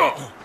Ugh.